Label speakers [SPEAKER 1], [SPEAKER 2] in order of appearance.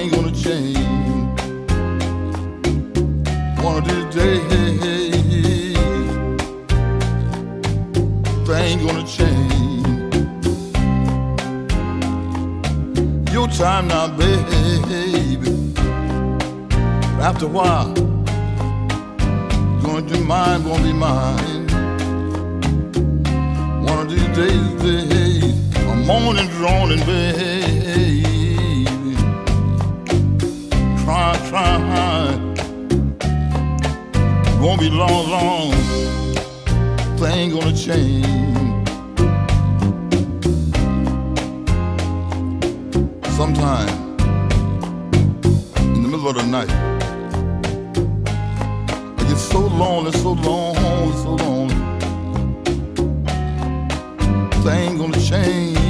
[SPEAKER 1] ain't gonna change. One of these days, things gonna change. Your time now, baby. After a while, be mine. One of these days moaning, droning, baby. Trying, trying. Won't be long, long. Thing gonna change. Sometime in the middle of the night, I get so lonely, so lonely, so lonely. Thing gonna change.